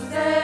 birthday.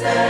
say